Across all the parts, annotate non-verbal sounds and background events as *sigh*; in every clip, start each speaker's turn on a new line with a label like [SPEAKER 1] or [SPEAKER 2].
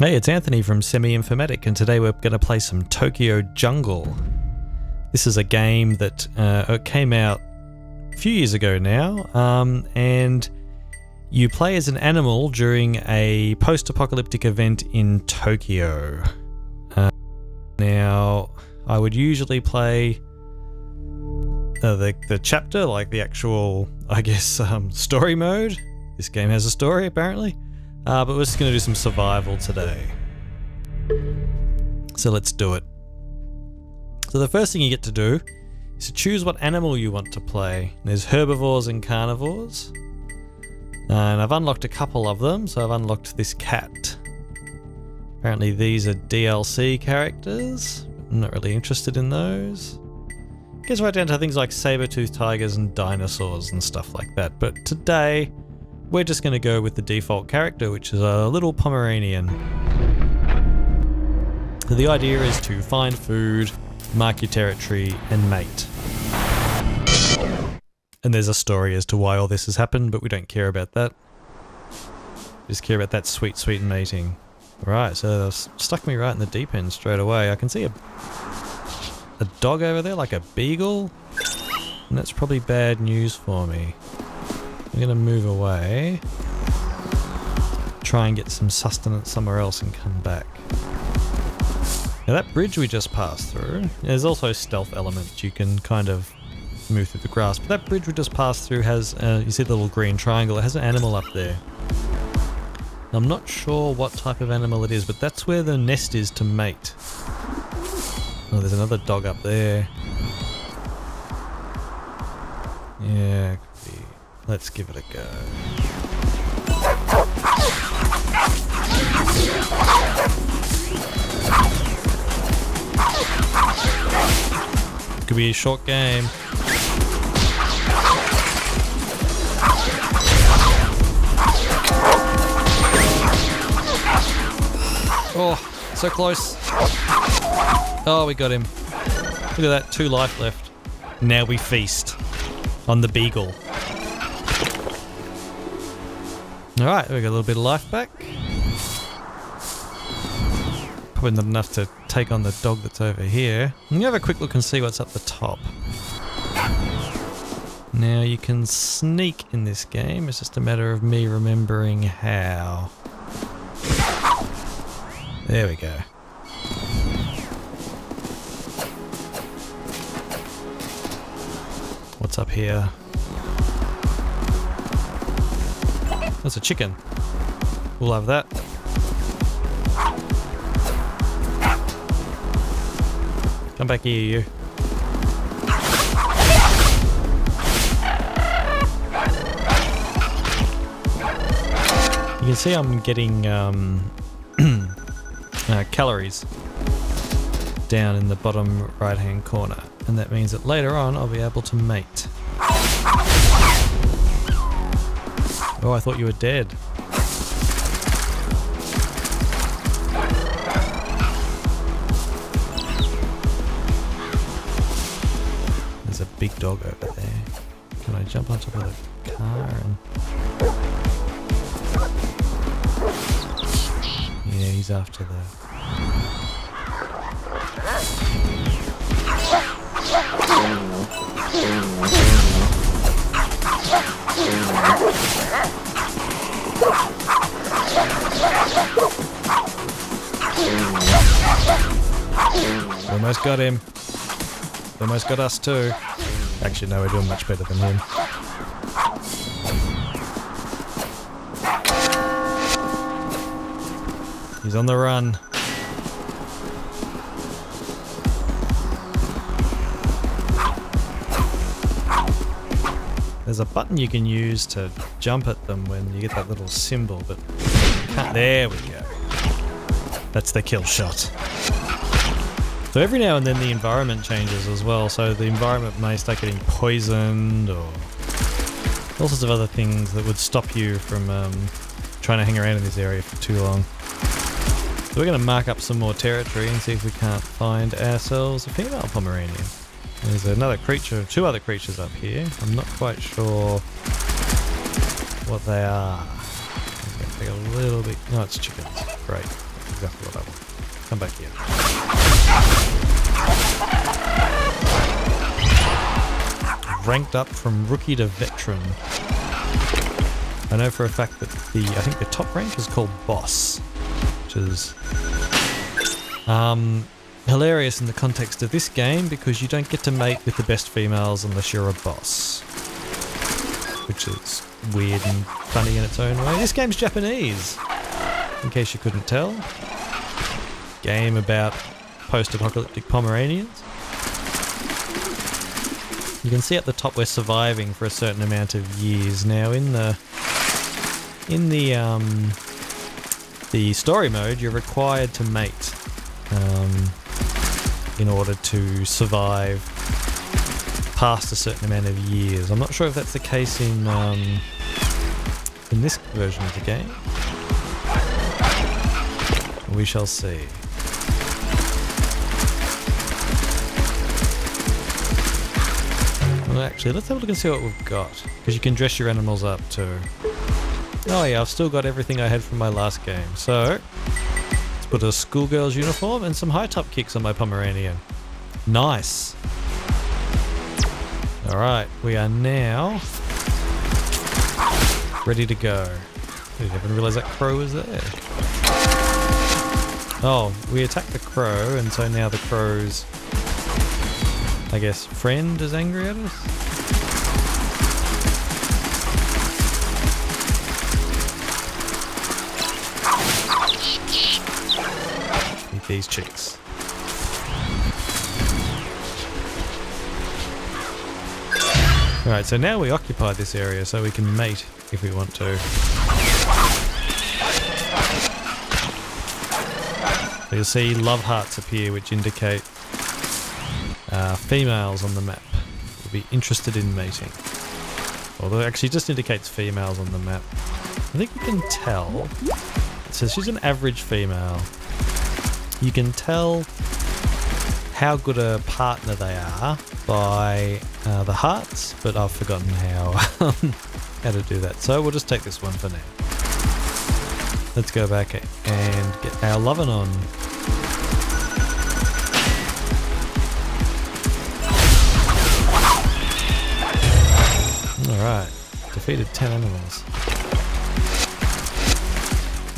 [SPEAKER 1] Hey, it's Anthony from Semi Informatic, and today we're going to play some Tokyo Jungle. This is a game that uh, came out a few years ago now, um, and you play as an animal during a post apocalyptic event in Tokyo. Uh, now, I would usually play uh, the, the chapter, like the actual, I guess, *laughs* um, story mode. This game has a story, apparently. Uh, but we're just going to do some survival today. So let's do it. So the first thing you get to do is to choose what animal you want to play. There's herbivores and carnivores. And I've unlocked a couple of them, so I've unlocked this cat. Apparently these are DLC characters. I'm not really interested in those. Gets right down to things like saber-toothed tigers and dinosaurs and stuff like that. But today, we're just going to go with the default character, which is a little Pomeranian. The idea is to find food, mark your territory, and mate. And there's a story as to why all this has happened, but we don't care about that. Just care about that sweet, sweet mating. Right, so they've stuck me right in the deep end straight away. I can see a, a dog over there, like a beagle. And that's probably bad news for me. I'm going to move away. Try and get some sustenance somewhere else and come back. Now that bridge we just passed through, there's also stealth elements. You can kind of move through the grass. But that bridge we just passed through has, uh, you see the little green triangle, it has an animal up there. I'm not sure what type of animal it is, but that's where the nest is to mate. Oh, there's another dog up there. Yeah, Let's give it a go. Could be a short game. Oh, so close. Oh, we got him. Look at that, two life left. Now we feast on the beagle. Alright, we got a little bit of life back. Probably not enough to take on the dog that's over here. Let me have a quick look and see what's up the top. Now you can sneak in this game, it's just a matter of me remembering how. There we go. What's up here? That's a chicken. We'll have that. Come back here, you. You can see I'm getting um, *clears throat* uh, calories down in the bottom right hand corner and that means that later on I'll be able to mate. Oh, I thought you were dead. There's a big dog over there. Can I jump on top of the car and... Yeah, he's after the... Almost got him. Almost got us too. Actually, no, we're doing much better than him. He's on the run. There's a button you can use to jump at them when you get that little symbol, but there we go. That's the kill shot. So every now and then the environment changes as well, so the environment may start getting poisoned or all sorts of other things that would stop you from um, trying to hang around in this area for too long. So we're going to mark up some more territory and see if we can't find ourselves a female Pomeranian. There's another creature, two other creatures up here. I'm not quite sure what they are. Take a little bit. No, it's chickens. Great. exactly what I want. Come back here. Ranked up from rookie to veteran. I know for a fact that the I think the top rank is called boss, which is um, hilarious in the context of this game because you don't get to mate with the best females unless you're a boss, which is weird and funny in its own way. This game's Japanese, in case you couldn't tell. Game about post-apocalyptic Pomeranians. You can see at the top we're surviving for a certain amount of years now. In the in the um, the story mode, you're required to mate um, in order to survive past a certain amount of years. I'm not sure if that's the case in um, in this version of the game. We shall see. Well, actually, let's have a look and see what we've got. Because you can dress your animals up too. Oh yeah, I've still got everything I had from my last game. So, put a schoolgirl's uniform and some high top kicks on my Pomeranian. Nice. Alright, we are now ready to go. I didn't even realise that crow was there. Oh, we attacked the crow, and so now the crow's, I guess, friend is angry at us? These chicks. Alright, so now we occupy this area so we can mate if we want to. So you'll see love hearts appear which indicate uh, females on the map will be interested in mating. Although it actually just indicates females on the map. I think you can tell. It says she's an average female. You can tell how good a partner they are by uh, the hearts, but I've forgotten how *laughs* how to do that. So we'll just take this one for now. Let's go back and get our loving on. Alright, defeated 10 animals.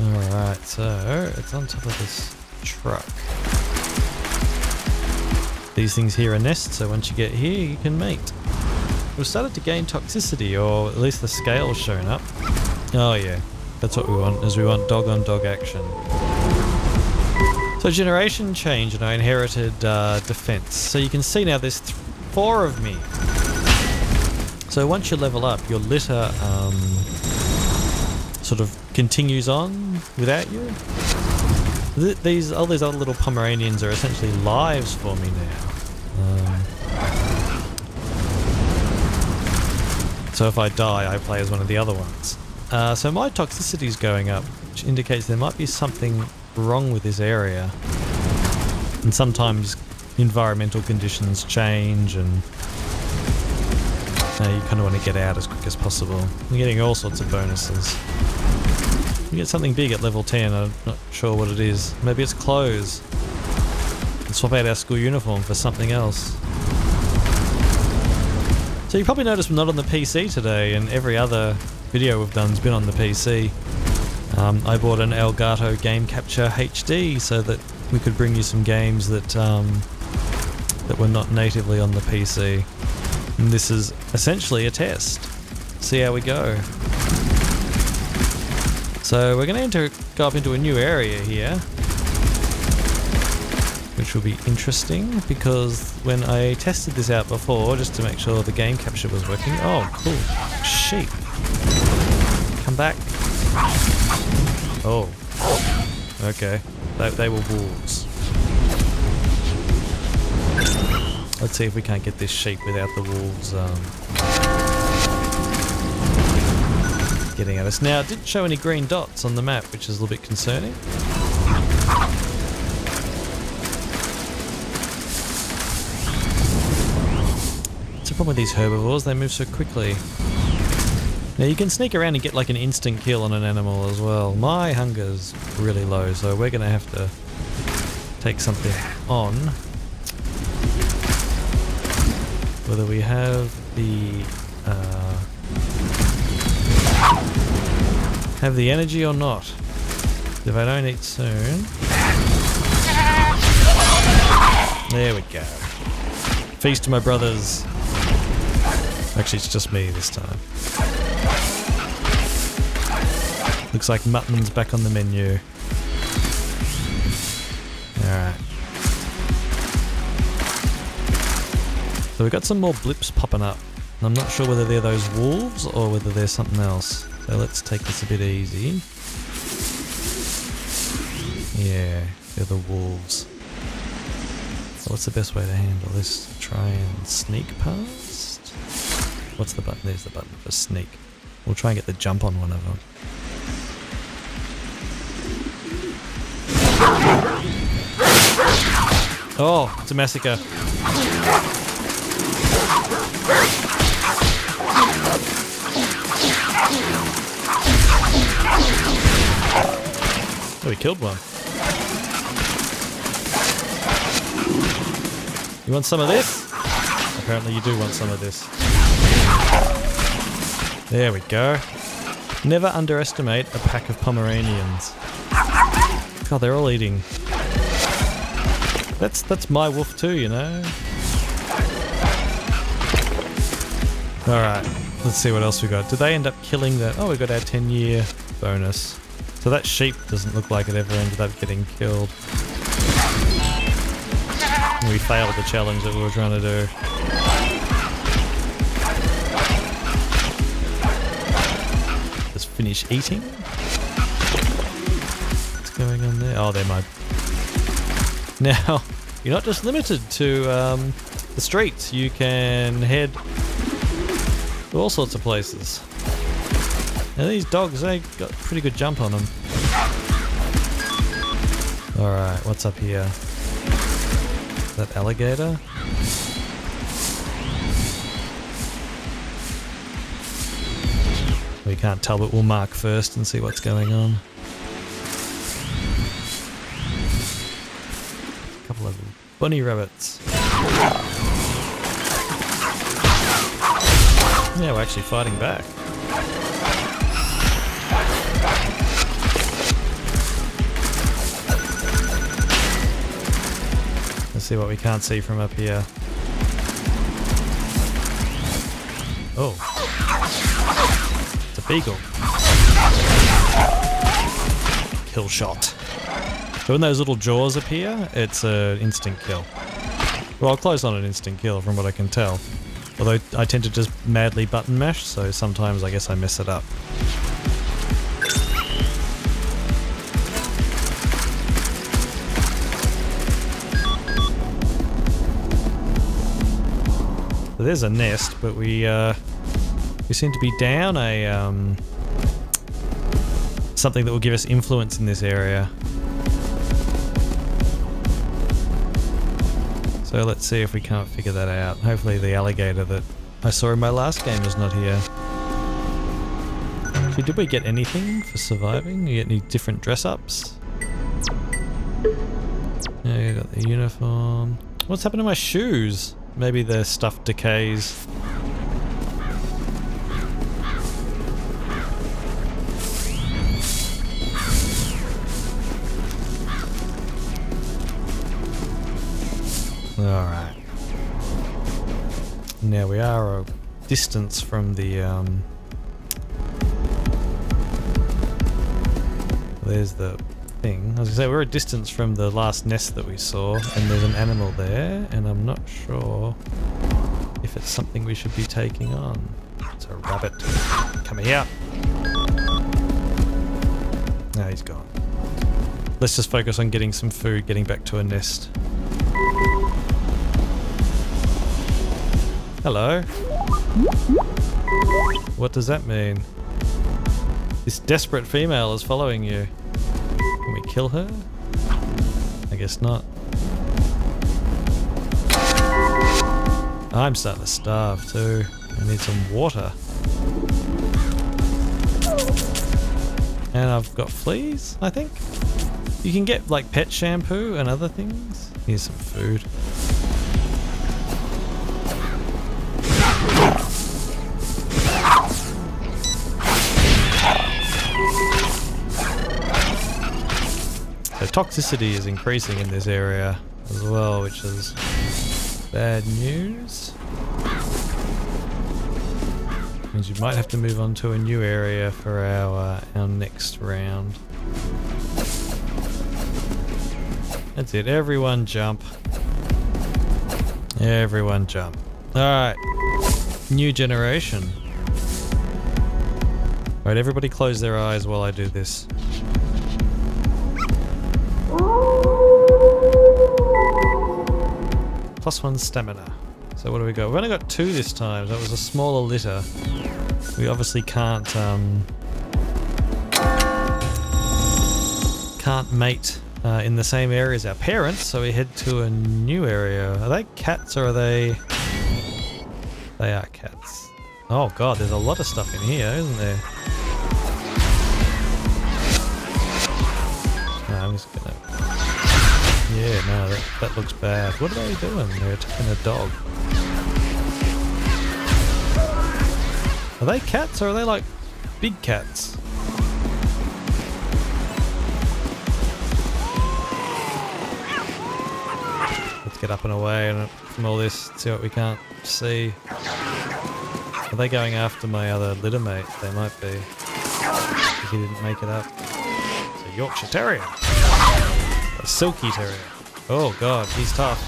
[SPEAKER 1] Alright, so it's on top of this truck. These things here are nests, so once you get here, you can mate. We've started to gain toxicity, or at least the scale's shown up. Oh yeah, that's what we want, is we want dog-on-dog action. So generation change, and I inherited uh, defense. So you can see now there's th four of me. So once you level up, your litter um, sort of continues on without you. Th these all these other little Pomeranians are essentially lives for me now. Um, so if I die, I play as one of the other ones. Uh, so my toxicity is going up, which indicates there might be something wrong with this area. And sometimes environmental conditions change and uh, you kind of want to get out as quick as possible. You're getting all sorts of bonuses. We get something big at level 10, I'm not sure what it is. Maybe it's clothes. And swap out our school uniform for something else. So you probably noticed we're not on the PC today, and every other video we've done's been on the PC. Um, I bought an Elgato Game Capture HD so that we could bring you some games that um, that were not natively on the PC. And this is essentially a test. See how we go. So we're going to go up into a new area here. Which will be interesting because when I tested this out before, just to make sure the game capture was working. Oh, cool. Sheep. Come back. Oh. Okay. They, they were wolves. Let's see if we can't get this sheep without the wolves um, getting at us. Now, it didn't show any green dots on the map, which is a little bit concerning. It's a problem with these herbivores, they move so quickly. Now you can sneak around and get like an instant kill on an animal as well. My hunger's really low, so we're gonna have to take something on. Whether we have the uh, have the energy or not. If I don't eat soon. There we go. Feast to my brothers. Actually, it's just me this time. Looks like mutton's back on the menu. Alright. So we've got some more blips popping up. I'm not sure whether they're those wolves or whether they're something else. So let's take this a bit easy. Yeah, they're the wolves. So what's the best way to handle this? Try and sneak past? What's the button? There's the button for sneak. We'll try and get the jump on one of them. Oh, it's a massacre. Oh, we killed one. You want some of this? Apparently you do want some of this. There we go. Never underestimate a pack of Pomeranians. God, they're all eating. That's that's my wolf too, you know. Alright, let's see what else we got. Did they end up killing that? Oh, we got our 10 year bonus. So that sheep doesn't look like it ever ended up getting killed. We failed the challenge that we were trying to do. Just finish eating. What's going on there? Oh, they're my... *laughs* Now, you're not just limited to um, the streets. You can head to all sorts of places. Now these dogs, they got pretty good jump on them. Alright, what's up here? That alligator? We can't tell, but we'll mark first and see what's going on. A couple of bunny rabbits. Yeah, we're actually fighting back. See what we can't see from up here. Oh. It's a beagle. Kill shot. So when those little jaws appear, it's an instant kill. Well, close on an instant kill from what I can tell. Although I tend to just madly button mash, so sometimes I guess I mess it up. There's a nest, but we uh, we seem to be down a um, something that will give us influence in this area. So let's see if we can't figure that out. Hopefully the alligator that I saw in my last game is not here. Did we get anything for surviving? You get any different dress-ups? Yeah, I got the uniform. What's happened to my shoes? Maybe their stuff decays. Alright. Now we are a distance from the, um... There's the thing. I was gonna say, we're a distance from the last nest that we saw, and there's an animal there, and I'm not sure if it's something we should be taking on. It's a rabbit. Come here! No, he's gone. Let's just focus on getting some food, getting back to a nest. Hello. What does that mean? This desperate female is following you kill her? I guess not. I'm starting to starve too. I need some water. And I've got fleas, I think. You can get like pet shampoo and other things. Here's some food. Toxicity is increasing in this area as well, which is bad news. Means you might have to move on to a new area for our uh, our next round. That's it. Everyone jump. Everyone jump. Alright. New generation. Alright, everybody close their eyes while I do this. Plus one stamina. So what do we got? We've only got two this time. That was a smaller litter. We obviously can't um, can't mate uh, in the same area as our parents, so we head to a new area. Are they cats or are they? They are cats. Oh god, there's a lot of stuff in here, isn't there? Yeah, no, that, that looks bad. What are they doing? They're attacking a dog. Are they cats or are they like big cats? Let's get up and away from all this, see what we can't see. Are they going after my other litter mate? They might be. He didn't make it up. It's a Yorkshire Terrier. A Silky Terrier. Oh god, he's tough.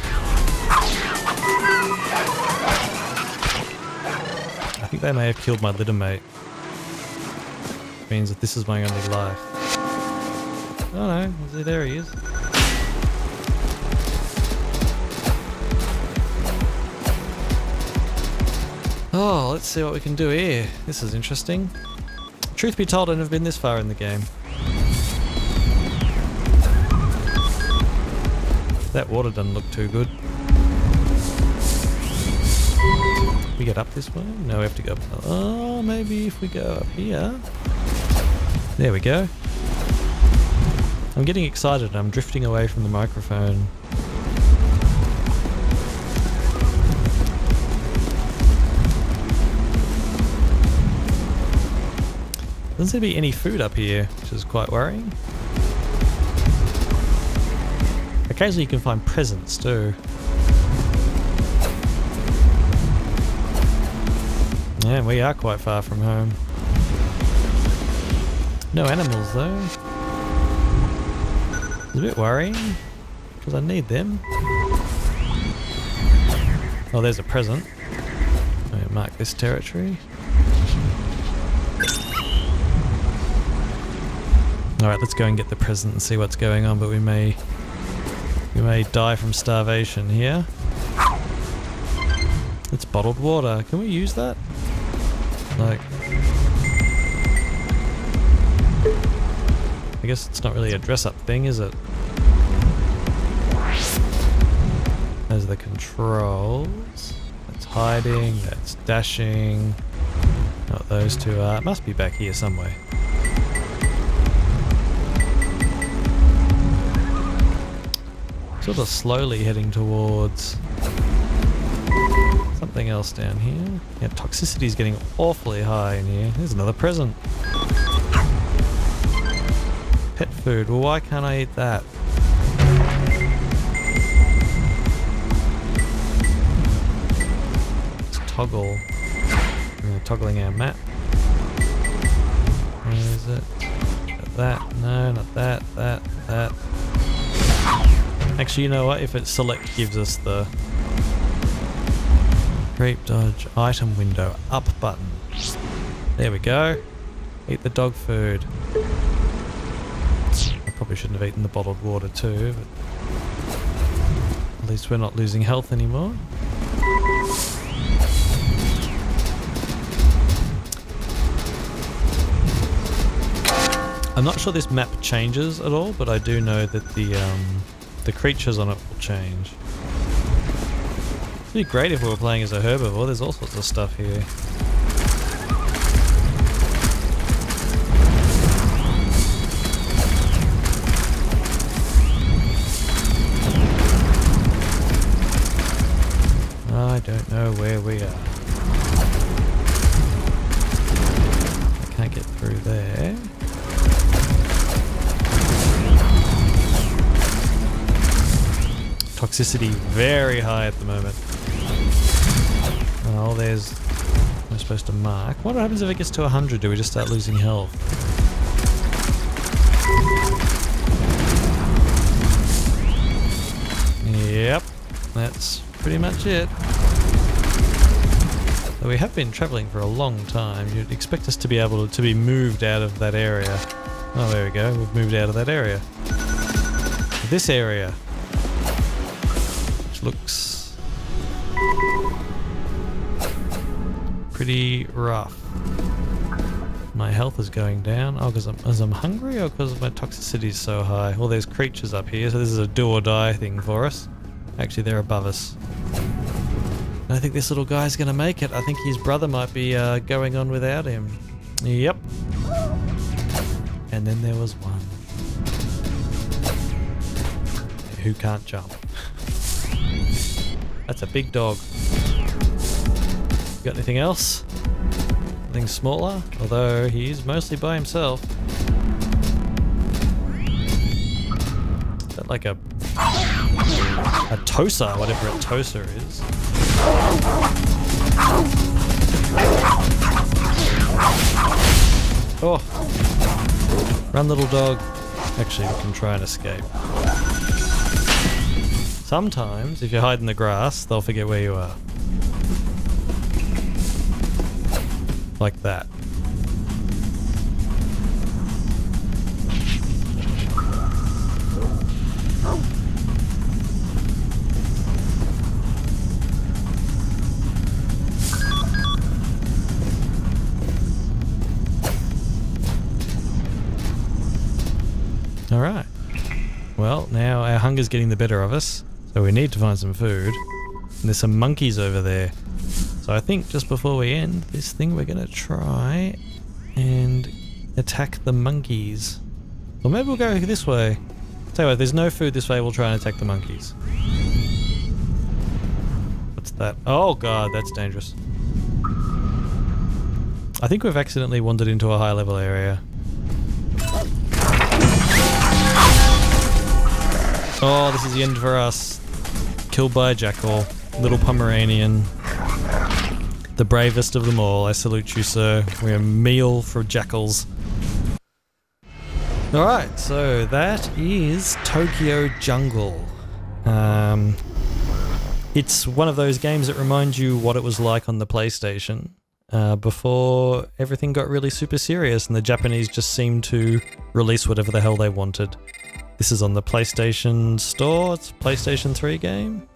[SPEAKER 1] I think they may have killed my litter mate. Means that this is my only life. Oh no, there he is. Oh, let's see what we can do here. This is interesting. Truth be told, I've never been this far in the game. That water doesn't look too good. We get up this way? No, we have to go up. Oh, maybe if we go up here. There we go. I'm getting excited. I'm drifting away from the microphone. Doesn't seem to be any food up here, which is quite worrying. Occasionally you can find presents too. Yeah, we are quite far from home. No animals though. It's a bit worrying, because I need them. Oh, there's a present. mark this territory. Alright, let's go and get the present and see what's going on, but we may we may die from starvation here. It's bottled water. Can we use that? Like I guess it's not really a dress-up thing, is it? There's the controls. That's hiding, that's dashing. Not those two are. It must be back here somewhere. Sort of slowly heading towards something else down here. Yeah, toxicity is getting awfully high in here. There's another present. Pet food. Well, why can't I eat that? Let's toggle. We're toggling our map. Where is it? Not That. No, not that. That. That. Actually, you know what? If it select gives us the creep dodge item window up button. There we go. Eat the dog food. I probably shouldn't have eaten the bottled water too, but at least we're not losing health anymore. I'm not sure this map changes at all, but I do know that the um, the creatures on it will change. It'd be great if we were playing as a herbivore, there's all sorts of stuff here. I don't know where we are. Toxicity very high at the moment. Oh, there's... I'm supposed to mark. What happens if it gets to 100? Do we just start losing health? Yep, that's pretty much it. So we have been travelling for a long time. You'd expect us to be able to, to be moved out of that area. Oh, there we go. We've moved out of that area. This area. Looks... Pretty rough. My health is going down. Oh, because I'm, I'm hungry or because my toxicity is so high? Well, there's creatures up here, so this is a do or die thing for us. Actually, they're above us. I think this little guy's going to make it. I think his brother might be uh, going on without him. Yep. And then there was one. Who can't jump. *laughs* That's a big dog. Got anything else? Anything smaller? Although he's mostly by himself. Is that like a a Tosa, whatever a Tosa is. Oh! Run, little dog. Actually, we can try and escape. Sometimes, if you hide in the grass, they'll forget where you are. Like that. Alright. Well, now our hunger's getting the better of us, so we need to find some food. And there's some monkeys over there. So I think just before we end this thing, we're going to try and attack the monkeys. Or maybe we'll go this way. Tell you what, there's no food this way, we'll try and attack the monkeys. What's that? Oh god, that's dangerous. I think we've accidentally wandered into a high level area. Oh, this is the end for us. Killed by a jackal. Little Pomeranian. The bravest of them all. I salute you, sir. We're a meal for jackals. Alright, so that is Tokyo Jungle. Um, it's one of those games that reminds you what it was like on the PlayStation uh, before everything got really super serious and the Japanese just seemed to release whatever the hell they wanted. This is on the PlayStation Store. It's a PlayStation 3 game.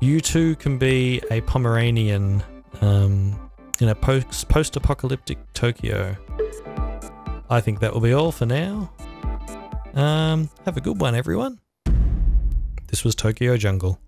[SPEAKER 1] You too can be a Pomeranian um, in a post post-apocalyptic Tokyo. I think that will be all for now. Um, have a good one, everyone. This was Tokyo Jungle.